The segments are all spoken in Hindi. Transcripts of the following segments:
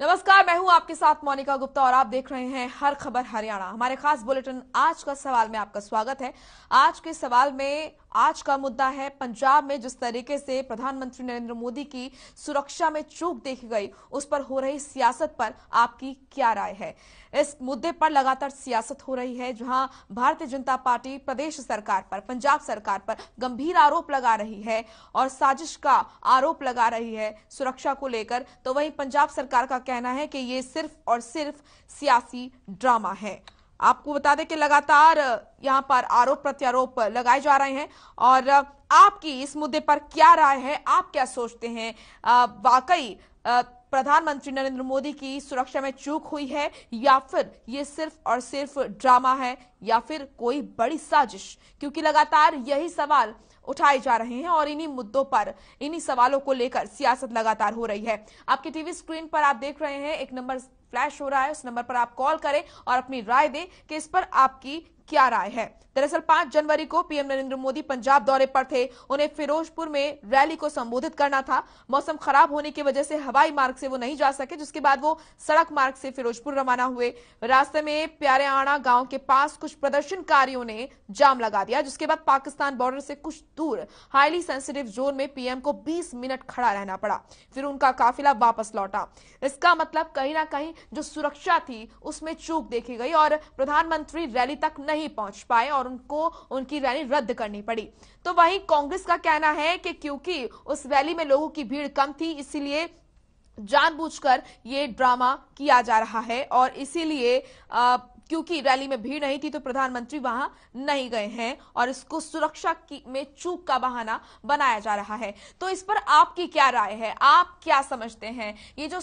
नमस्कार, मैं हूँ आपके साथ मोनिका गुप्ता और आप देख रहे हैं हर खबर हरियाणा। हमारे खास बुलेटिन आज का सवाल में आपका स्वागत है। आज के सवाल में, आज का मुद्दा है पंजाब में जिस तरीके से प्रधानमंत्री नरेंद्र मोदी की सुरक्षा में चूक देखी गई, उस पर हो रही सियासत पर आपकी क्या राय है? इस मुद्दे पर लगातार सियासत हो रही है, जहाँ भारतीय जनता पार्टी प्रदेश सरकार पर, पंजाब सरकार पर गंभीर आरोप लगा रही है और साजिश का आरोप लगा रही है सुरक्षा को लेकर। तो वहीं पंजाब सरकार का कहना है कि ये सिर्फ़ और सिर्फ़ सियासी ड्रामा है। आपको बता दें कि लगातार यहाँ पर आरोप प्रत्यारोप लगाए जा रहे हैं और आपकी इस मुद्दे पर क्या राय है? आप क्या सोचते हैं? वाकई प्रधानमंत्री नरेंद्र मोदी की सुरक्षा में चूक हुई है, या फिर ये सिर्फ़ और सिर्फ़ ड्रामा है, या फिर कोई बड़ी साजिश? क्योंकि लगातार यही सवाल उठाए जा रहे हैं और इन्हीं मुद्दों पर, इन्हीं सवालों को लेकर सियासत लगातार हो रही है। आपकी टीवी स्क्रीन पर आप देख रहे हैं, एक नंबर फ्लैश हो रहा है, उस नंबर पर आप कॉल करें और अपनी राय दें कि इस पर आपकी क्या राय है? दरअसल 5 जनवरी को पीएम नरेंद्र मोदी पंजाब दौरे पर थे। उन्हें फिरोजपुर में रैली को संबोधित करना था। मौसम खराब होने की वजह से हवाई मार्ग से वो नहीं जा सके, जिसके बाद वो सड़क मार्ग से फिरोजपुर रवाना हुए। रास्ते में प्यारेआणा गाँव के पास कुछ प्रदर्शनकारियों ने जाम लगा दिया, जिसके बाद पाकिस्तान बॉर्डर से कुछ दूर हाईली सेंसिटिव जोन में पीएम को बीस मिनट खड़ा रहना पड़ा। फिर उनका काफिला वापस लौटा। इसका मतलब कहीं ना कहीं जो सुरक्षा थी, उसमें चूक देखी गई और प्रधानमंत्री रैली तक नहीं पहुँच पाए और उनको, उनकी रैली रद्द करनी पड़ी। तो वहीं कांग्रेस का कहना है कि क्योंकि उस रैली में लोगों की भीड़ कम थी, इसीलिए जानबूझकर ये ड्रामा किया जा रहा है और इसीलिए क्योंकि रैली में भीड़ नहीं थी तो प्रधानमंत्री वहाँ नहीं गए हैं और इसको सुरक्षा की में चूक का बहाना बनाया जा रहा है। तो इस पर आपकी क्या राय है? आप क्या समझते हैं? ये जो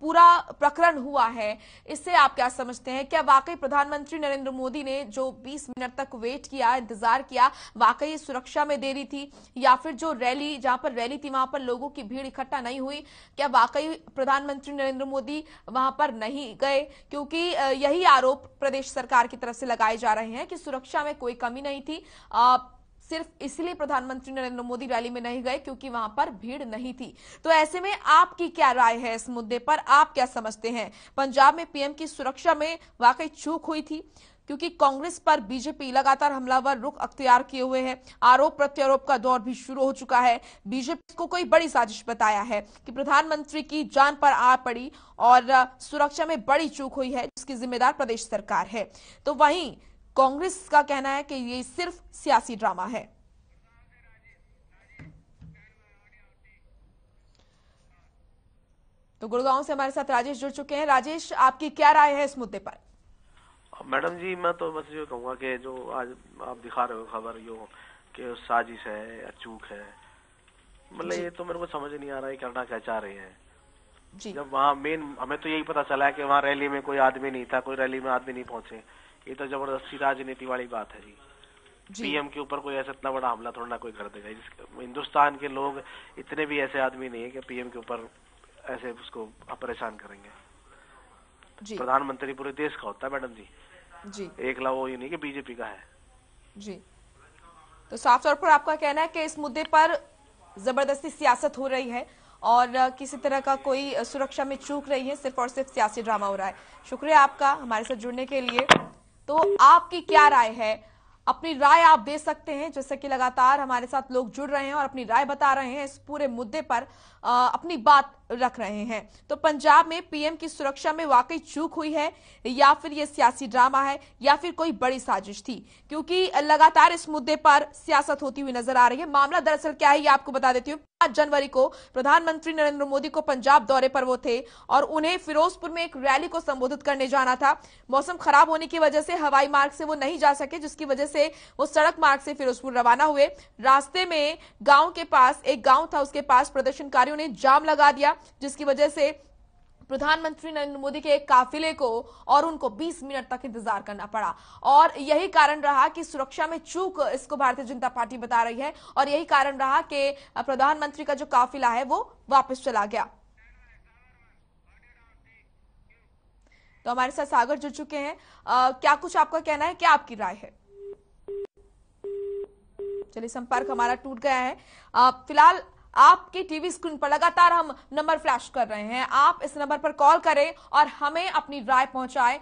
पूरा प्रकरण हुआ है, इससे आप क्या समझते हैं? क्या वाकई प्रधानमंत्री नरेंद्र मोदी ने जो 20 मिनट तक वेट किया, इंतज़ार किया, वाकई सुरक्षा में देरी थी? या फिर जो रैली, जहाँ पर रैली थी, वहाँ पर लोगों की भीड़ इकट्ठा नहीं हुई? क्या वाकई प्रधानमंत्री नरेंद्र मोदी वहाँ पर नहीं गए? क्योंकि यही आरोप प्रदेश सरकार की तरफ़ से लगाए जा रहे हैं कि सुरक्षा में कोई कमी नहीं थी। आ, सिर्फ़ इसलिए प्रधानमंत्री नरेंद्र मोदी रैली में नहीं गए क्योंकि वहाँ पर भीड़ नहीं थी। तो ऐसे में आपकी क्या राय है इस मुद्दे पर? आप क्या समझते हैं? पंजाब में पीएम की सुरक्षा में वाकई चूक हुई थी। क्योंकि कांग्रेस पर बीजेपी लगातार हमलावर रुख अख्तियार किए हुए है। आरोप प्रत्यारोप का दौर भी शुरू हो चुका है। बीजेपी को कोई बड़ी साजिश बताया है कि प्रधानमंत्री की जान पर आ पड़ी और सुरक्षा में बड़ी चूक हुई है, जिसकी जिम्मेदार प्रदेश सरकार है। तो वहीं कांग्रेस का कहना है कि ये सिर्फ़ सियासी ड्रामा है। तो गुड़गांव से हमारे साथ राजेश जुड़ चुके हैं। राजेश, आपकी क्या राय है इस मुद्दे पर? मैडम जी मैं तो बस ये कहूँगा कि जो आज आप दिखा रहे हो खबर यो कि साजिश है या चूक है मतलब ये तो मेरे को समझ नहीं आ रहा है करना क्या चाह रहे हैं। जी। जब वहाँ मेन हमें तो यही पता चला है कि वहाँ रैली में कोई आदमी नहीं था कोई रैली में आदमी नहीं पहुँचे। ये तो ज़बरदस्ती राजनीति वाली बात है जी, जी। पीएम के ऊपर कोई ऐसा इतना बड़ा हमला थोड़ा ना कोई कर देगा। हिंदुस्तान के लोग इतने भी ऐसे आदमी नहीं है कि पीएम के ऊपर ऐसे उसको परेशान करेंगे। प्रधानमंत्री पूरे देश का होता है मैडम जी। जी। एक ला वो ये नहीं कि बीजेपी का है। जी। तो साफ़ तौर पर आपका कहना है कि इस मुद्दे पर ज़बरदस्ती सियासत हो रही है और किसी तरह का कोई सुरक्षा में चूक रही है सिर्फ़ और सिर्फ़ सियासी ड्रामा हो रहा है। शुक्रिया आपका हमारे साथ जुड़ने के लिए। तो आपकी क्या राय है? अपनी राय आप दे सकते हैं जैसे कि लगातार हमारे साथ लोग जुड़ रहे हैं और अपनी राय बता रहे हैं इस पूरे मुद्दे पर। अपनी बात रख रहे हैं। तो पंजाब में पीएम की सुरक्षा में वाकई चूक हुई है, या फिर ये सियासी ड्रामा है, या फिर कोई बड़ी साजिश थी? क्योंकि लगातार इस मुद्दे पर सियासत होती हुई नज़र आ रही है। मामला दरअसल क्या है, ये आपको बता देती हूँ। पाँच जनवरी को प्रधानमंत्री नरेंद्र मोदी को पंजाब दौरे पर वो थे, और उन्हें फिरोजपुर में एक रैली को संबोधित करने जाना था। मौसम खराब होने की वजह से हवाई मार्ग से वो नहीं जा सके, जिसकी वजह से वो सड़क मार्ग से फिरोजपुर रवाना हुए। रास्ते में गाँव के पास, एक गाँव था, उसके पास प्रदर्शनकारियों ने जाम लगा दिया जिसकी वजह से प्रधानमंत्री नरेंद्र मोदी के एक काफिले को और उनको 20 मिनट तक इंतज़ार करना पड़ा। और यही कारण रहा कि सुरक्षा में चूक इसको भारतीय जनता पार्टी बता रही है और यही कारण रहा कि प्रधानमंत्री का जो काफिला है वो वापस चला गया। तो हमारे साथ सागर जुड़ चुके हैं। आ, क्या कुछ आपका कहना है? क्या आपकी राय है? चलिए संपर्क हमारा टूट गया है। फ़िलहाल आपकी टीवी स्क्रीन पर लगातार हम नंबर फ्लैश कर रहे हैं। आप इस नंबर पर कॉल करें और हमें अपनी राय पहुंचाएँ।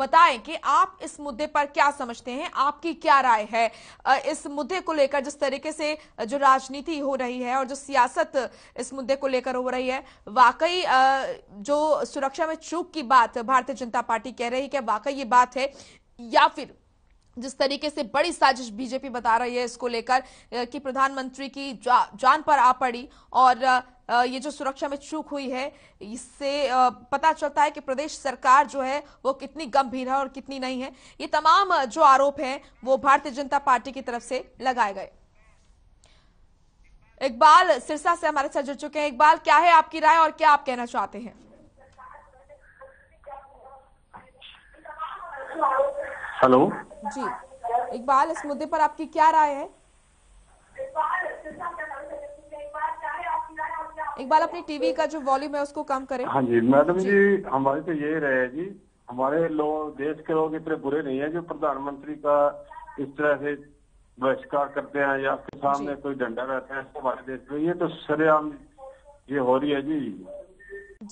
बताएँ कि आप इस मुद्दे पर क्या समझते हैं, आपकी क्या राय है। इस मुद्दे को लेकर जिस तरीके से जो राजनीति हो रही है और जो सियासत इस मुद्दे को लेकर हो रही है, वाकई जो सुरक्षा में चूक की बात भारतीय जनता पार्टी कह रही है वाकई ये बात है या फिर जिस तरीके से बड़ी साजिश बीजेपी बता रही है इसको लेकर कि प्रधानमंत्री की जा, जान पर आ पड़ी और ये जो सुरक्षा में चूक हुई है इससे पता चलता है कि प्रदेश सरकार जो है वो कितनी गंभीर है और कितनी नहीं है। ये तमाम जो आरोप हैं वो भारतीय जनता पार्टी की तरफ़ से लगाए गए। इकबाल सिरसा से हमारे साथ जुड़ चुके हैं। इकबाल क्या है आपकी राय और क्या आप कहना चाहते हैं? हेलो। जी इकबाल इस मुद्दे पर आपकी क्या राय है? इकबाल अपनी टीवी का जो वॉल्यूम है उसको कम करें। हाँ जी मैडम जी, जी हमारी तो यही रहे जी हमारे लोग देश के लोग इतने बुरे नहीं है जो प्रधानमंत्री का इस तरह से बहिष्कार करते हैं या आपके सामने कोई डंडा रहता है हमारे देश में ये तो सरेआम ये हो रही है जी।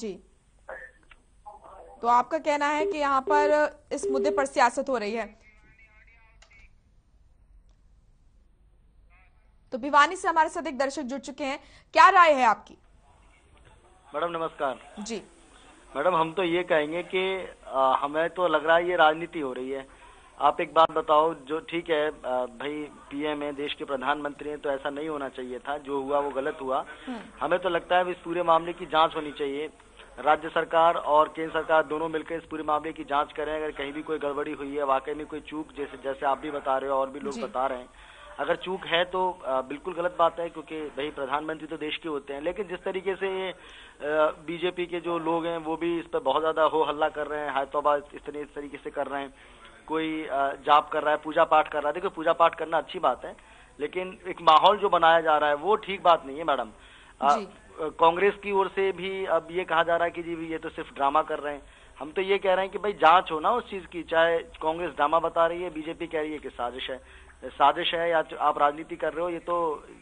जी। तो आपका कहना है कि यहाँ पर इस मुद्दे पर सियासत हो रही है। तो भिवानी से हमारे साथ एक दर्शक जुड़ चुके हैं। क्या राय है आपकी? मैडम नमस्कार। जी। मैडम हम तो ये कहेंगे कि हमें तो लग रहा है ये राजनीति हो रही है। आप एक बात बताओ जो ठीक है भाई पीएम है देश के प्रधानमंत्री हैं तो ऐसा नहीं होना चाहिए था। जो हुआ वो गलत हुआ। हम्म। हमें तो लगता है इस पूरे मामले की जाँच होनी चाहिए। राज्य सरकार और केंद्र सरकार दोनों मिलकर इस पूरे मामले की जाँच करें। अगर कहीं भी कोई गड़बड़ी हुई है वाकई में कोई चूक जैसे जैसे आप भी बता रहे हो और भी लोग बता रहे हैं अगर चूक है तो बिल्कुल गलत बात है क्योंकि भाई प्रधानमंत्री तो देश के होते हैं। लेकिन जिस तरीके से ये बीजेपी के जो लोग हैं वो भी इस पर बहुत ज़्यादा हो हल्ला कर रहे हैं हायतोबा इस तरीके से कर रहे हैं। कोई जाप कर रहा है पूजा पाठ कर रहा है। देखो पूजा पाठ करना अच्छी बात है लेकिन एक माहौल जो बनाया जा रहा है वो ठीक बात नहीं है मैडम। कांग्रेस की ओर से भी अब ये कहा जा रहा है कि जी ये तो सिर्फ़ ड्रामा कर रहे हैं। हम तो ये कह रहे हैं कि भाई जाँच हो ना उस चीज़ की चाहे कांग्रेस ड्रामा बता रही है बीजेपी कह रही है कि साजिश है। साजिश है या आप राजनीति कर रहे हो ये तो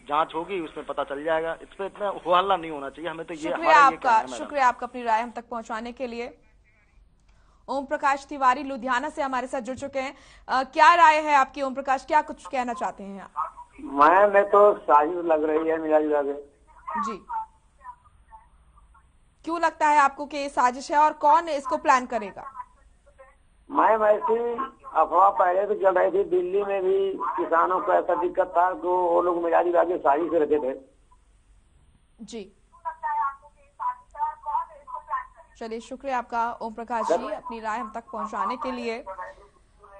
जाँच होगी उसमें पता चल जाएगा। इस पर इतना हो हल्ला नहीं होना चाहिए हमें तो ये शुक्रिया आपका शुक्रिया आपका अपनी राय हम तक पहुँचाने के लिए। ओम प्रकाश तिवारी लुधियाना से हमारे साथ जुड़ चुके हैं। आ, क्या राय है आपकी ओम प्रकाश क्या कुछ कहना चाहते हैं मैं मैं तो साजिश लग रही है मिला जुला के जी। क्यों लगता है आपको कि ये साजिश है और कौन इसको प्लान करेगा? मैं वैसे अफवाह पहले तो चल रही थी, दिल्ली में भी किसानों को ऐसा दिक्कत था कि वो लोग मिजाजी के साजिश रहते थे। जी। चलिए, शुक्रिया आपका ओम प्रकाश जी, अपनी राय हम तक पहुँचाने के लिए।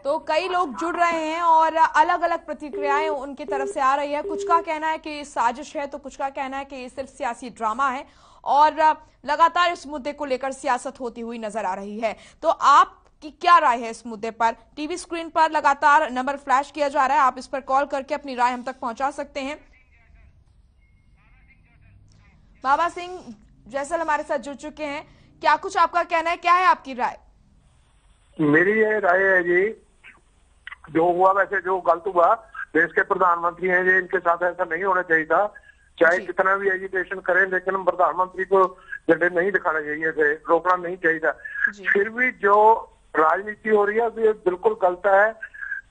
तो कई लोग जुड़ रहे हैं और अलग अलग प्रतिक्रियाएँ उनकी तरफ़ से आ रही है। कुछ का कहना है कि साजिश है तो कुछ का कहना है कि ये सिर्फ़ सियासी ड्रामा है और लगातार इस मुद्दे को लेकर सियासत होती हुई नज़र आ रही है। तो आप की क्या राय है इस मुद्दे पर? टीवी स्क्रीन पर लगातार नंबर फ्लैश किया जा रहा है। आप इस पर कॉल करके अपनी राय हम तक पहुँचा सकते हैं। बाबा सिंह जैसल हमारे साथ जुड़ चुके हैं। क्या कुछ आपका कहना है? क्या है आपकी राय? मेरी ये राय है जी जो हुआ वैसे जो गलत हुआ देश के प्रधानमंत्री हैं जी इनके साथ ऐसा नहीं होना चाहिए था। चाहे कितना भी एजुकेशन करें लेकिन प्रधानमंत्री को झंडे नहीं दिखाने चाहिए थे रोकना नहीं चाहिए था। फिर भी जो राजनीति हो रही है ये बिल्कुल गलत है।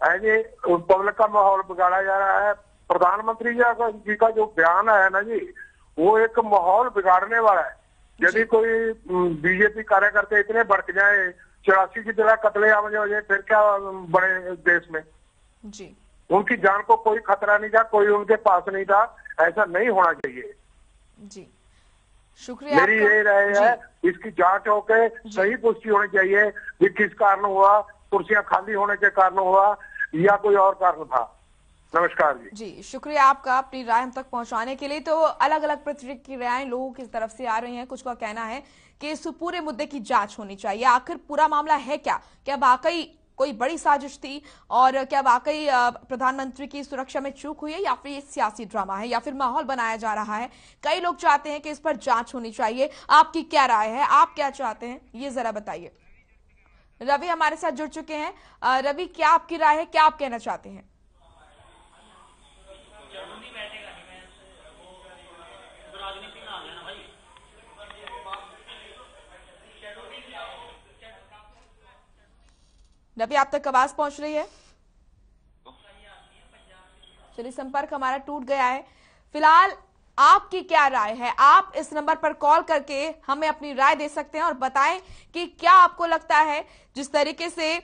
पब्लिक का माहौल बिगाड़ा जा रहा है। प्रधानमंत्री जी का जो बयान है ना जी वो एक माहौल बिगाड़ने वाला है। यदि कोई बीजेपी कार्यकर्ता इतने बढ़ जाए चौरासी की तरह कतलेआम हो जाए फिर क्या बड़े देश में? जी। उनकी जान को कोई खतरा नहीं था कोई उनके पास नहीं था। ऐसा नहीं होना चाहिए। जी। शुक्रिया मेरी यही राय है इसकी जाँच होकर सही पुष्टि होनी चाहिए कि किस कारण हुआ कुर्सियाँ खाली होने के कारण हुआ या कोई और कारण था। नमस्कार जी। जी शुक्रिया आपका अपनी राय हम तक पहुँचाने के लिए। तो अलग अलग प्रतिक्रियाएँ लोगों की तरफ़ से आ रही हैं। कुछ का कहना है कि इस पूरे मुद्दे की जाँच होनी चाहिए। आखिर पूरा मामला है क्या? क्या वाकई कोई बड़ी साजिश थी? और क्या वाकई प्रधानमंत्री की सुरक्षा में चूक हुई है या फिर सियासी ड्रामा है या फिर माहौल बनाया जा रहा है? कई लोग चाहते हैं कि इस पर जाँच होनी चाहिए। आपकी क्या राय है? आप क्या चाहते हैं? ये जरा बताइए। रवि हमारे साथ जुड़ चुके हैं। रवि, क्या आपकी राय है? क्या आप कहना चाहते हैं? रवि आप तक आवाज़ पहुँच रही है? चलिए, संपर्क हमारा टूट गया है। फ़िलहाल, आपकी क्या राय है? आप इस नंबर पर कॉल करके हमें अपनी राय दे सकते हैं और बताएँ कि क्या आपको लगता है जिस तरीके से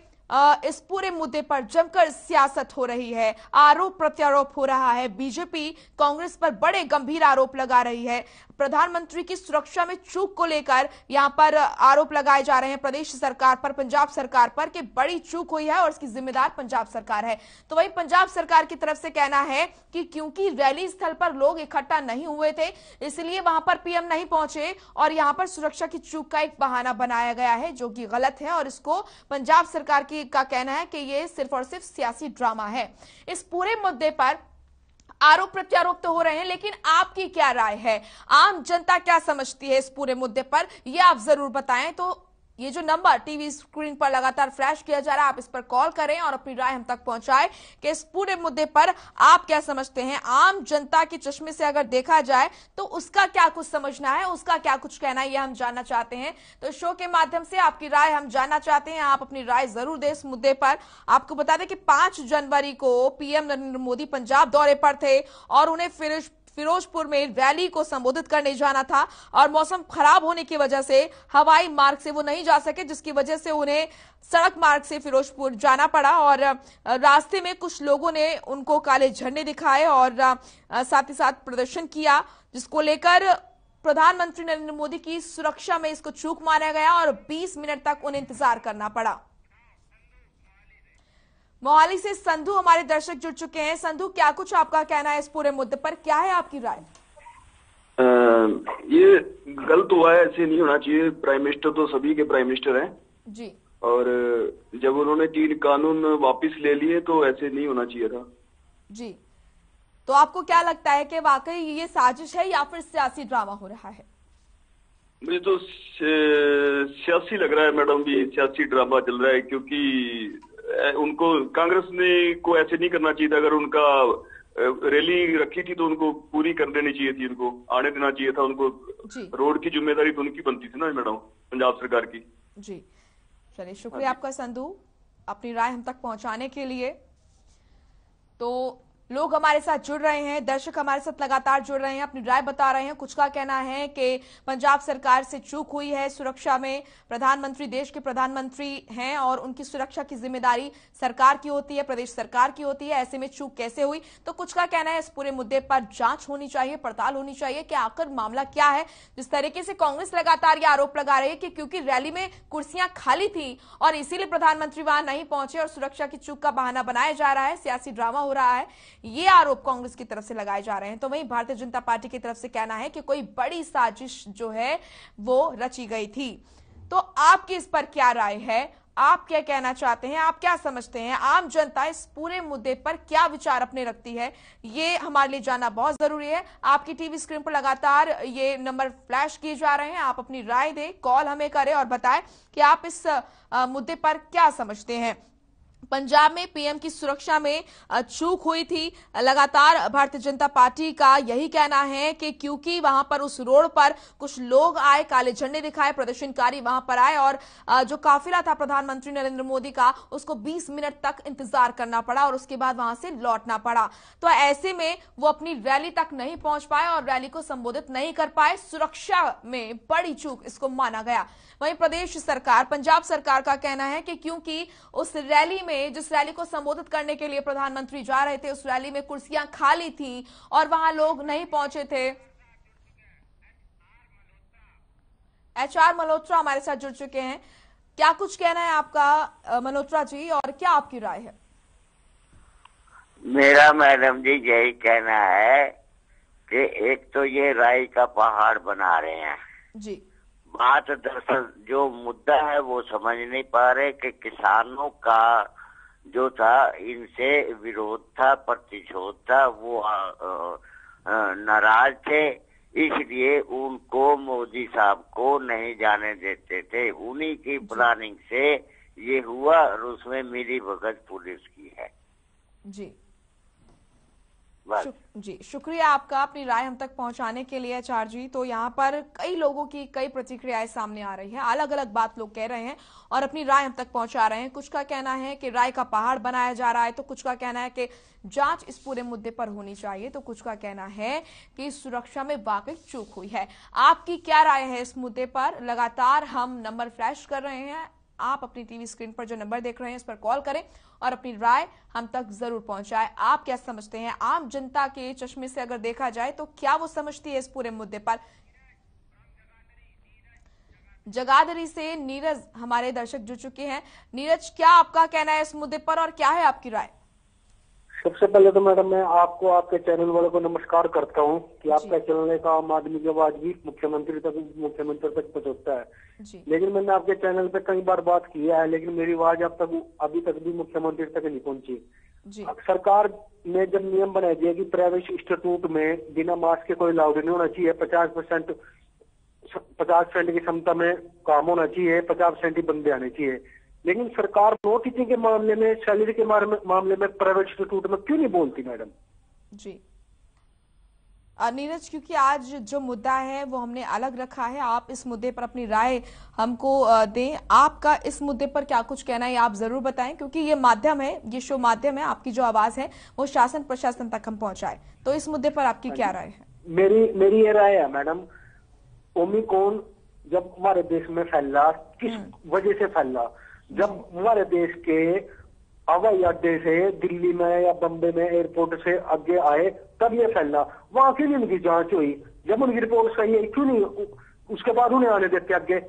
इस पूरे मुद्दे पर जमकर सियासत हो रही है, आरोप प्रत्यारोप हो रहा है, बीजेपी कांग्रेस पर बड़े गंभीर आरोप लगा रही है। प्रधानमंत्री की सुरक्षा में चूक को लेकर यहाँ पर आरोप लगाए जा रहे हैं। प्रदेश सरकार पर, पंजाब सरकार पर कि बड़ी चूक हुई है और इसकी जिम्मेदार पंजाब सरकार है। तो वही पंजाब सरकार की तरफ़ से कहना है कि क्योंकि रैली स्थल पर लोग इकट्ठा नहीं हुए थे, इसलिए वहाँ पर पीएम नहीं पहुँचे और यहाँ पर सुरक्षा की चूक का एक बहाना बनाया गया है, जो कि गलत है और इसको पंजाब सरकार की का कहना है कि ये सिर्फ़ और सिर्फ़ सियासी ड्रामा है। इस पूरे मुद्दे पर आरोप प्रत्यारोप तो हो रहे हैं, लेकिन आपकी क्या राय है? आम जनता क्या समझती है इस पूरे मुद्दे पर? यह आप ज़रूर बताएँ तो ये जो नंबर टीवी स्क्रीन पर लगातार फ्लैश किया जा रहा है, आप इस पर कॉल करें और अपनी राय हम तक पहुंचाएँ कि इस पूरे मुद्दे पर आप क्या समझते हैं। आम जनता के चश्मे से अगर देखा जाए तो उसका क्या कुछ समझना है, उसका क्या कुछ कहना है यह हम जानना चाहते हैं। तो शो के माध्यम से आपकी राय हम जानना चाहते हैं, आप अपनी राय ज़रूर दें इस मुद्दे पर। आपको बता दें कि पाँच जनवरी को पीएम नरेंद्र मोदी पंजाब दौरे पर थे और उन्हें फिर फिरोजपुर में रैली को संबोधित करने जाना था और मौसम खराब होने की वजह से हवाई मार्ग से वो नहीं जा सके, जिसकी वजह से उन्हें सड़क मार्ग से फिरोजपुर जाना पड़ा और रास्ते में कुछ लोगों ने उनको काले झंडे दिखाए और साथ ही साथ प्रदर्शन किया, जिसको लेकर प्रधानमंत्री नरेंद्र मोदी की सुरक्षा में इसको चूक मारा गया और 20 मिनट तक उन्हें इंतज़ार करना पड़ा। मोहाली से संधु हमारे दर्शक जुड़ चुके हैं। संधु क्या कुछ आपका कहना है इस पूरे मुद्दे पर? क्या है आपकी राय? ये गलत हुआ है ऐसे नहीं होना चाहिए। प्राइम मिनिस्टर तो सभी के प्राइम मिनिस्टर हैं। जी। और जब उन्होंने तीन कानून वापस ले लिए तो ऐसे नहीं होना चाहिए था। जी। तो आपको क्या लगता है कि वाकई ये साजिश है या फिर सियासी ड्रामा हो रहा है? मुझे तो सियासी लग रहा है मैडम भी सियासी ड्रामा चल रहा है क्योंकि उनको कांग्रेस ने को ऐसे नहीं करना चाहिए था। अगर उनका रैली रखी थी तो उनको पूरी कर देनी चाहिए थी उनको आने देना चाहिए था। उनको रोड की ज़िम्मेदारी तो उनकी बनती थी ना मैडम पंजाब सरकार की। जी। चलिए शुक्रिया आपका संधु। अपनी राय हम तक पहुँचाने के लिए। तो लोग हमारे साथ जुड़ रहे हैं, दर्शक हमारे साथ लगातार जुड़ रहे हैं, अपनी राय बता रहे हैं। कुछ का कहना है कि पंजाब सरकार से चूक हुई है सुरक्षा में। प्रधानमंत्री देश के प्रधानमंत्री हैं और उनकी सुरक्षा की ज़िम्मेदारी सरकार की होती है, प्रदेश सरकार की होती है। ऐसे में चूक कैसे हुई? तो कुछ का कहना है, इस पूरे मुद्दे पर जाँच होनी चाहिए, पड़ताल होनी चाहिए कि आखिर मामला क्या है। जिस तरीके से कांग्रेस लगातार ये आरोप लगा रही है कि क्योंकि रैली में कुर्सियाँ खाली थी और इसीलिए प्रधानमंत्री वहाँ नहीं पहुँचे और सुरक्षा की चूक का बहाना बनाया जा रहा है, सियासी ड्रामा हो रहा है। ये आरोप कांग्रेस की तरफ़ से लगाए जा रहे हैं। तो वहीं भारतीय जनता पार्टी की तरफ़ से कहना है कि कोई बड़ी साजिश जो है, वो रची गई थी। तो आपकी इस पर क्या राय है? आप क्या कहना चाहते हैं? आप क्या समझते हैं? आम जनता इस पूरे मुद्दे पर क्या विचार अपने रखती है? ये हमारे लिए जानना बहुत ज़रूरी है। आपकी टीवी स्क्रीन पर लगातार ये नंबर फ्लैश किए जा रहे हैं। आप अपनी राय दें, कॉल हमें करें और बताएँ कि आप इस मुद्दे पर क्या समझते हैं। पंजाब में पीएम की सुरक्षा में चूक हुई थी। लगातार भारतीय जनता पार्टी का यही कहना है कि क्योंकि वहाँ पर उस रोड पर कुछ लोग आए, काले झंडे दिखाए, प्रदर्शनकारी वहाँ पर आए और जो काफिला था प्रधानमंत्री नरेंद्र मोदी का, उसको 20 मिनट तक इंतज़ार करना पड़ा और उसके बाद वहाँ से लौटना पड़ा। तो ऐसे में वो अपनी रैली तक नहीं पहुँच पाए और रैली को संबोधित नहीं कर पाए। सुरक्षा में बड़ी चूक इसको माना गया। वहीं प्रदेश सरकार, पंजाब सरकार का कहना है कि क्योंकि उस रैली में जिस रैली को संबोधित करने के लिए प्रधानमंत्री जा रहे थे उस रैली में कुर्सियाँ खाली थी और वहाँ लोग नहीं पहुँचे थे। एच आर मल्होत्रा हमारे साथ जुड़ चुके हैं। क्या कुछ कहना है आपका मल्होत्रा जी और क्या आपकी राय है? मेरा मैडम जी यही कहना है कि एक तो ये राय का पहाड़ बना रहे हैं। जी। बात दरअसल जो मुद्दा है वो समझ नहीं पा रहे कि किसानों का जो था इनसे विरोध था प्रतिशोध था वो नाराज़ थे। इसलिए उनको मोदी साहब को नहीं जाने देते थे। उन्हीं की प्लानिंग से ये हुआ और उसमें मिली भगत पुलिस की है। जी। शुक, जी शुक्रिया आपका अपनी राय हम तक पहुँचाने के लिए चार जी तो यहाँ पर कई लोगों की कई प्रतिक्रियाएँ सामने आ रही है। अलग अलग बात लोग कह रहे हैं और अपनी राय हम तक पहुँचा रहे हैं। कुछ का कहना है कि राय का पहाड़ बनाया जा रहा है तो कुछ का कहना है कि जाँच इस पूरे मुद्दे पर होनी चाहिए। तो कुछ का कहना है कि सुरक्षा में वाकई चूक हुई है। आपकी क्या राय है इस मुद्दे पर? लगातार हम नंबर फ्लैश कर रहे हैं। आप अपनी टीवी स्क्रीन पर जो नंबर देख रहे हैं इस पर कॉल करें। और अपनी राय हम तक ज़रूर पहुँचाए। आप क्या समझते हैं? आम जनता के चश्मे से अगर देखा जाए तो क्या वो समझती है इस पूरे मुद्दे पर? जगाधरी से नीरज हमारे दर्शक जुड़ चुके हैं। नीरज क्या आपका कहना है इस मुद्दे पर और क्या है आपकी राय? सबसे पहले तो मैडम मैं आपको आपके चैनल वालों को नमस्कार करता हूँ कि आपका चैनल एक आम आदमी की आवाज़ भी मुख्यमंत्री तक मुख्यमंत्री तक पहुँचता है लेकिन मैंने आपके चैनल पे कई बार बात की है लेकिन मेरी आवाज़ अब तक अभी तक भी मुख्यमंत्री तक नहीं पहुँची। सरकार ने जब नियम बनाया दिया कि प्राइवेट इंस्टीट्यूट में बिना मास्क के कोई अलाउड नहीं होना चाहिए पचास परसेंट पचास परसेंट की क्षमता में काम होना चाहिए पचास परसेंट ही बंदे आने चाहिए। लेकिन सरकार नो टीचिंग के मामले में सैलरी के मामले में प्राइवेट इंस्टीट्यूट में क्यों नहीं बोलती मैडम? जी। नीरज क्योंकि आज जो मुद्दा है वो हमने अलग रखा है। आप इस मुद्दे पर अपनी राय हमको दें। आपका इस मुद्दे पर क्या कुछ कहना है आप ज़रूर बताएँ क्योंकि ये माध्यम है ये शो माध्यम है। आपकी जो आवाज़ है वो शासन प्रशासन तक हम पहुँचाए। तो इस मुद्दे पर आपकी क्या राय है? मेरी मेरी ये राय है मैडम। ओमिकॉन जब हमारे देश में फैला किस वजह से फैला? जब हमारे देश के हवाई अड्डे से, दिल्ली में या बम्बे में एयरपोर्ट से आगे आए, तब ये फैला वहाँ क्यों नहीं उनकी जाँच हुई। जब उनकी रिपोर्ट सही है क्यों नहीं? उसके बाद उन्हें आने देते आगे।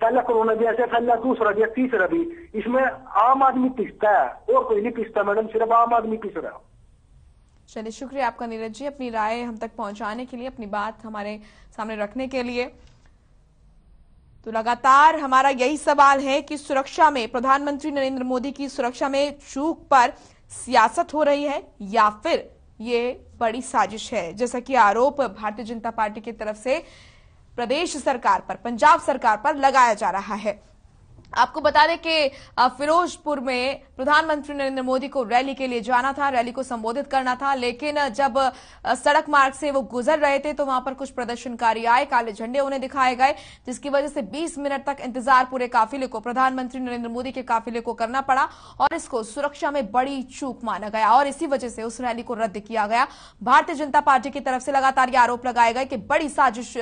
पहला कोरोना भी ऐसे फैला, दूसरा भी, तीसरा भी। इसमें आम आदमी पिसता है। और कोई नहीं पिसता, मैडम, सिर्फ़ आम आदमी पिस रहा चलिए, शुक्रिया आपका नीरज जी, अपनी राय हम तक पहुँचाने के लिए, अपनी बात हमारे सामने रखने के लिए। तो लगातार हमारा यही सवाल है कि सुरक्षा में, प्रधानमंत्री नरेंद्र मोदी की सुरक्षा में चूक पर सियासत हो रही है या फिर ये बड़ी साजिश है? जैसा कि आरोप भारतीय जनता पार्टी की तरफ़ से प्रदेश सरकार पर, पंजाब सरकार पर लगाया जा रहा है। आपको बता दें कि फिरोजपुर में प्रधानमंत्री नरेंद्र मोदी को रैली के लिए जाना था, रैली को संबोधित करना था, लेकिन जब सड़क मार्ग से वो गुजर रहे थे तो वहाँ पर कुछ प्रदर्शनकारी आए, काले झंडे उन्हें दिखाए गए, जिसकी वजह से 20 मिनट तक इंतज़ार पूरे काफिले को, प्रधानमंत्री नरेंद्र मोदी के काफिले को करना पड़ा और इसको सुरक्षा में बड़ी चूक माना गया और इसी वजह से उस रैली को रद्द किया गया। भारतीय जनता पार्टी की तरफ़ से लगातार ये आरोप लगाए गए कि बड़ी साजिश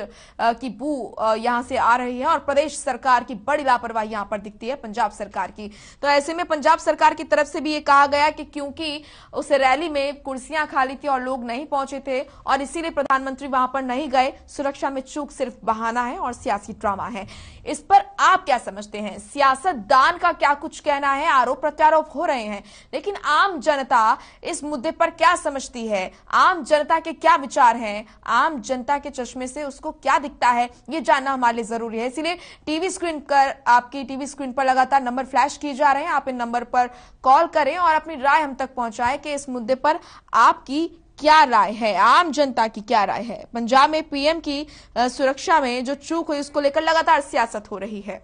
की बू यहाँ से आ रही है और प्रदेश सरकार की बड़ी लापरवाही यहाँ पर दिखती है पंजाब सरकार की। तो ऐसे में पंजाब सरकार की तरफ़ से भी ये कहा गया कि क्योंकि उस रैली में कुर्सियाँ खाली थी और लोग नहीं पहुँचे थे और इसीलिए प्रधानमंत्री वहाँ पर नहीं गए। सुरक्षा में चूक सिर्फ़ बहाना है और सियासी ड्रामा है। इस पर आप क्या समझते हैं? सियासतदान का क्या कुछ कहना है? आरोप प्रत्यारोप हो रहे हैं। लेकिन आम जनता इस मुद्दे पर क्या समझती है? आम जनता के क्या विचार हैं? आम जनता के चश्मे से उसको क्या दिखता है? ये जानना हमारे लिए ज़रूरी है। इसलिए टीवी स्क्रीन पर आपकी टीवी स्क्रीन पर लगातार नंबर फ्लैश किए जा रहे हैं। आप इन नंबर पर कॉल करें और अपनी राय हम तक पहुंचाएँ कि इस मुद्दे पर आपकी क्या राय है आम जनता की क्या राय है। पंजाब में पीएम की सुरक्षा में जो चूक हुई उसको लेकर लगातार सियासत हो रही है।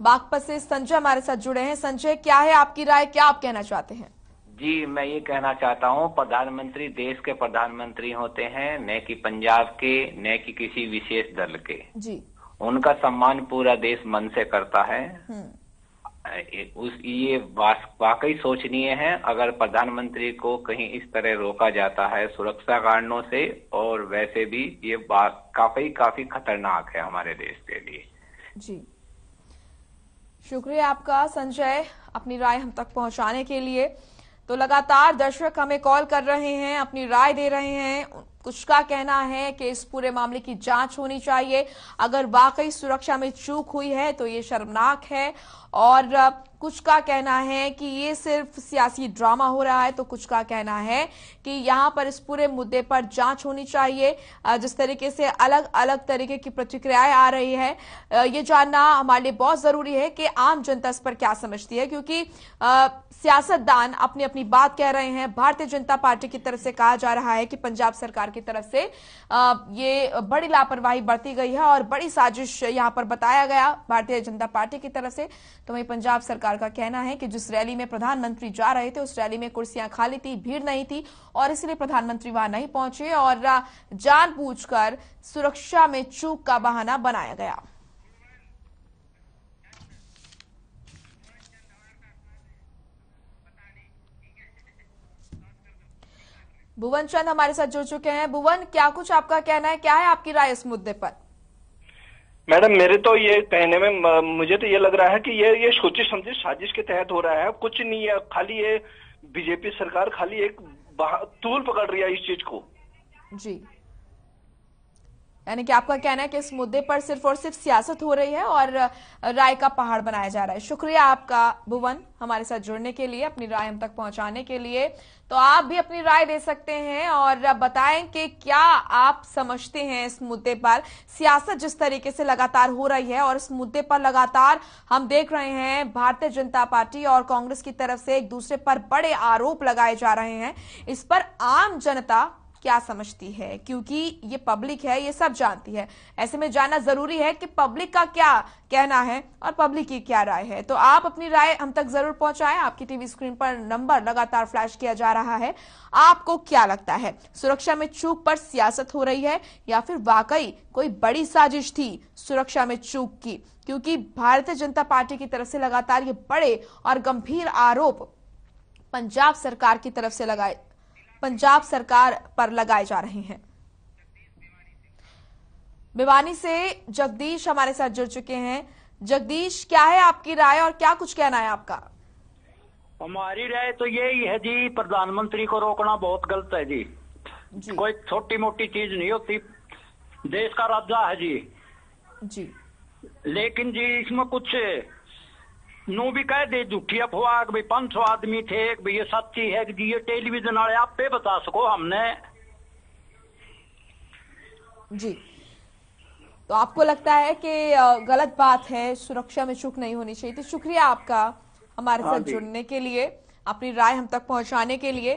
बागपत से संजय हमारे साथ जुड़े हैं। संजय क्या है आपकी राय? क्या आप कहना चाहते हैं? जी मैं ये कहना चाहता हूँ प्रधानमंत्री देश के प्रधानमंत्री होते हैं न कि पंजाब के न कि किसी विशेष दल के। जी। उनका सम्मान पूरा देश मन से करता है। हम्म। उस ये वाकई सोचनीय है अगर प्रधानमंत्री को कहीं इस तरह रोका जाता है सुरक्षा कारणों से और वैसे भी ये बात काफ़ी काफ़ी खतरनाक है हमारे देश के लिए। जी। शुक्रिया आपका संजय अपनी राय हम तक पहुँचाने के लिए। तो लगातार दर्शक हमें कॉल कर रहे हैं, अपनी राय दे रहे हैं। कुछ का कहना है कि इस पूरे मामले की जाँच होनी चाहिए। अगर वाकई सुरक्षा में चूक हुई है तो ये शर्मनाक है। और कुछ का कहना है कि ये सिर्फ़ सियासी ड्रामा हो रहा है तो कुछ का कहना है कि यहाँ पर इस पूरे मुद्दे पर जाँच होनी चाहिए जिस तरीके से अलग अलग तरीके की प्रतिक्रियाएँ आ रही है। ये जानना हमारे लिए बहुत ज़रूरी है कि आम जनता इस पर क्या समझती है, क्योंकि सियासतदान अपनी अपनी बात कह रहे हैं। भारतीय जनता पार्टी की तरफ़ से कहा जा रहा है कि पंजाब सरकार की तरफ़ से ये बड़ी लापरवाही बरती गई है और बड़ी साजिश यहाँ पर बताया गया भारतीय जनता पार्टी की तरफ़ से। तो वहीं पंजाब सरकार का कहना है कि जिस रैली में प्रधानमंत्री जा रहे थे, उस रैली में कुर्सियाँ खाली थी, भीड़ नहीं थी और इसलिए प्रधानमंत्री वहाँ नहीं पहुँचे और जानबूझकर सुरक्षा में चूक का बहाना बनाया गया। भुवन चंद हमारे साथ जुड़ चुके हैं। भुवन, क्या कुछ आपका कहना है? क्या है आपकी राय इस मुद्दे पर? मैडम, मेरे तो ये कहने में मुझे तो ये लग रहा है कि ये ये सोची समझी साजिश के तहत हो रहा है। कुछ नहीं है खाली ये बीजेपी सरकार खाली एक तूल पकड़ रही है इस चीज़ को। जी। यानी कि आपका कहना है कि इस मुद्दे पर सिर्फ़ और सिर्फ़ सियासत हो रही है और राय का पहाड़ बनाया जा रहा है। शुक्रिया आपका भुवन हमारे साथ जुड़ने के लिए, अपनी राय हम तक पहुँचाने के लिए। तो आप भी अपनी राय दे सकते हैं और बताएँ कि क्या आप समझते हैं इस मुद्दे पर। सियासत जिस तरीके से लगातार हो रही है और इस मुद्दे पर लगातार हम देख रहे हैं, भारतीय जनता पार्टी और कांग्रेस की तरफ़ से एक दूसरे पर बड़े आरोप लगाए जा रहे हैं। इस पर आम जनता क्या समझती है? क्योंकि ये पब्लिक है, ये सब जानती है। ऐसे में जानना ज़रूरी है कि पब्लिक का क्या कहना है और पब्लिक की क्या राय है। तो आप अपनी राय हम तक ज़रूर पहुंचाएँ। आपकी टीवी स्क्रीन पर नंबर लगातार फ्लैश किया जा रहा है। आपको क्या लगता है? सुरक्षा में चूक पर सियासत हो रही है या फिर वाकई कोई बड़ी साजिश थी सुरक्षा में चूक की? क्योंकि भारतीय जनता पार्टी की तरफ़ से लगातार ये बड़े और गंभीर आरोप पंजाब सरकार की तरफ़ से लगाए पंजाब सरकार पर लगाए जा रहे हैं। भिवानी से जगदीश हमारे साथ जुड़ चुके हैं। जगदीश क्या है आपकी राय और क्या कुछ कहना है आपका? हमारी राय तो यही है जी प्रधानमंत्री को रोकना बहुत गलत है जी, जी। कोई छोटी मोटी चीज़ नहीं होती। देश का राजा है जी। जी। लेकिन जी इसमें कुछ नो भी कह दे झूठी अफवाह भाई पाँच सौ आदमी थे भाई ये सच्ची है कि ये टेलीविज़न वाले आप पे बता सको हमने। जी। तो आपको लगता है कि गलत बात है सुरक्षा में चूक नहीं होनी चाहिए। तो शुक्रिया आपका हमारे हाँ साथ जुड़ने के लिए अपनी राय हम तक पहुँचाने के लिए।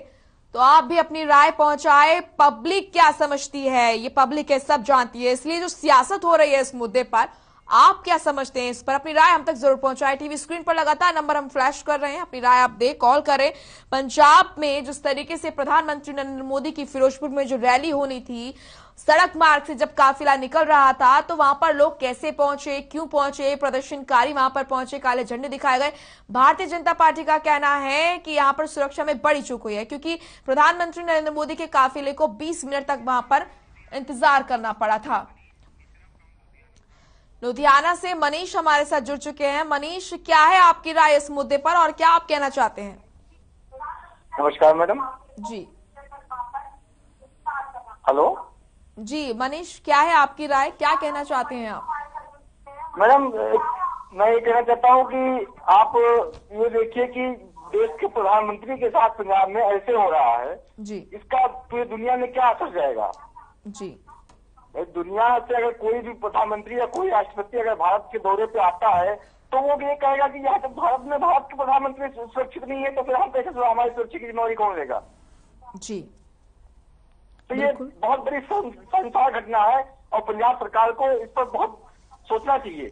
तो आप भी अपनी राय पहुँचाए पब्लिक क्या समझती है ये पब्लिक है सब जानती है इसलिए जो सियासत हो रही है इस मुद्दे पर आप क्या समझते हैं इस पर? अपनी राय हम तक ज़रूर पहुँचाए। टीवी स्क्रीन पर लगातार नंबर हम फ्लैश कर रहे हैं। अपनी राय आप दे, कॉल करें। पंजाब में जिस तरीके से प्रधानमंत्री नरेंद्र मोदी की फिरोजपुर में जो रैली होनी थी, सड़क मार्ग से जब काफिला निकल रहा था तो वहाँ पर लोग कैसे पहुँचे, क्यों पहुँचे, प्रदर्शनकारी वहाँ पर पहुँचे, काले झंडे दिखाए गए। भारतीय जनता पार्टी का कहना है कि यहाँ पर सुरक्षा में बड़ी चूक हुई है, क्योंकि प्रधानमंत्री नरेंद्र मोदी के काफिले को बीस मिनट तक वहाँ पर इंतज़ार करना पड़ा था। लुधियाना से मनीष हमारे साथ जुड़ चुके हैं। मनीष क्या है आपकी राय इस मुद्दे पर और क्या आप कहना चाहते हैं? नमस्कार मैडम। जी। हेलो। जी मनीष क्या है आपकी राय? क्या कहना चाहते हैं आप? मैडम मैं ये कहना चाहता हूँ कि आप ये देखिए कि देश के प्रधानमंत्री के साथ पंजाब में ऐसे हो रहा है। जी। इसका पूरी दुनिया में क्या असर जाएगा? जी। दुनिया से अगर कोई भी प्रधानमंत्री या कोई राष्ट्रपति अगर भारत के दौरे पे आता है तो वो भी ये कहेगा कि यहाँ तक भारत में भारत के प्रधानमंत्री सुरक्षित नहीं है तो फिर हम कैसे हमारी सुरक्षा की जिम्मेवारी कौन लेगा? जी। तो ये बहुत बड़ी संसार घटना है और पंजाब सरकार को इस पर बहुत सोचना चाहिए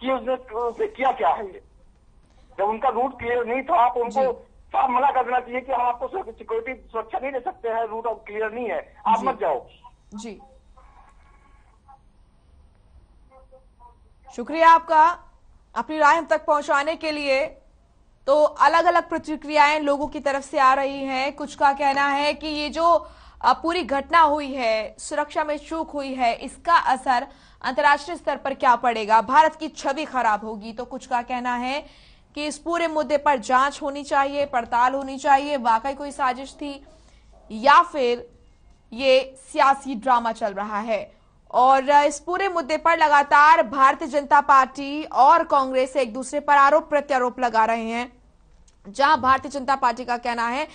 कि उसने उसने किया क्या है जब उनका रूट क्लियर नहीं था आप उनको साफ़ मना कर देना चाहिए कि हम आपको सिक्योरिटी सुरक्षा नहीं दे सकते हैं रूट क्लियर नहीं है। आप मत जाओ। जी। शुक्रिया आपका अपनी राय हम तक पहुँचाने के लिए। तो अलग अलग प्रतिक्रियाएँ लोगों की तरफ़ से आ रही हैं। कुछ का कहना है कि ये जो पूरी घटना हुई है, सुरक्षा में चूक हुई है, इसका असर अंतर्राष्ट्रीय स्तर पर क्या पड़ेगा? भारत की छवि खराब होगी। तो कुछ का कहना है कि इस पूरे मुद्दे पर जाँच होनी चाहिए, पड़ताल होनी चाहिए, वाकई कोई साजिश थी? या फिर ये सियासी ड्रामा चल रहा है? और इस पूरे मुद्दे पर लगातार भारतीय जनता पार्टी और कांग्रेस एक दूसरे पर आरोप प्रत्यारोप लगा रहे हैं। जहाँ भारतीय जनता पार्टी का कहना है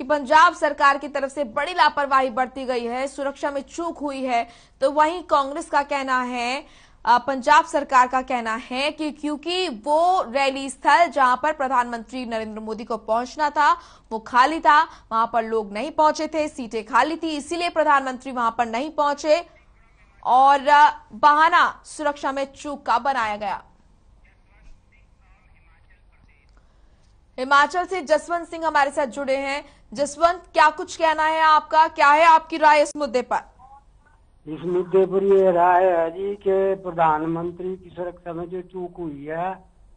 कि पंजाब सरकार की तरफ़ से बड़ी लापरवाही बरती गई है, सुरक्षा में चूक हुई है। तो वहीं कांग्रेस का कहना है पंजाब सरकार का कहना है कि क्योंकि वो रैली स्थल जहाँ पर प्रधानमंत्री नरेंद्र मोदी को पहुँचना था, वो खाली था, वहाँ पर लोग नहीं पहुँचे थे, सीटें खाली थी, इसीलिए प्रधानमंत्री वहाँ पर नहीं पहुँचे। और बहाना सुरक्षा में चूक का बनाया गया। हिमाचल से जसवंत सिंह हमारे साथ जुड़े हैं। जसवंत क्या कुछ कहना है आपका? क्या है आपकी राय इस मुद्दे पर? इस मुद्दे पर ये राय है जी के प्रधानमंत्री की सुरक्षा में जो चूक हुई है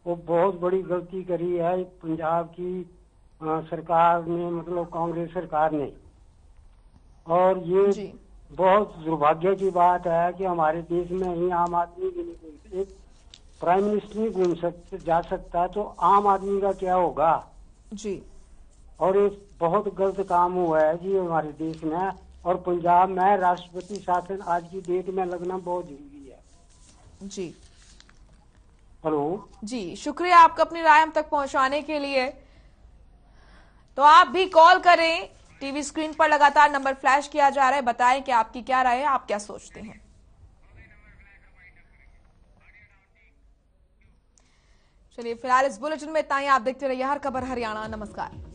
वो बहुत बड़ी गलती करी है पंजाब की सरकार ने मतलब कांग्रेस सरकार ने। और ये बहुत दुर्भाग्य की बात है कि हमारे देश में ही आम आदमी भी नहीं घूम एक प्राइम मिनिस्टर नहीं घूम सकते जा सकता तो आम आदमी का क्या होगा? जी। और एक बहुत गलत काम हुआ है जी हमारे देश में और पंजाब में राष्ट्रपति शासन आज की डेट में लगना बहुत ज़रूरी है। जी। हेलो? जी शुक्रिया आपका अपनी राय हम तक पहुँचाने के लिए। तो आप भी कॉल करें। टीवी स्क्रीन पर लगातार नंबर फ्लैश किया जा रहा है। बताएँ कि आपकी क्या राय है, आप क्या सोचते हैं? चलिए, फ़िलहाल इस बुलेटिन में इतना ही। आप देखते रहिए हर खबर हरियाणा। नमस्कार।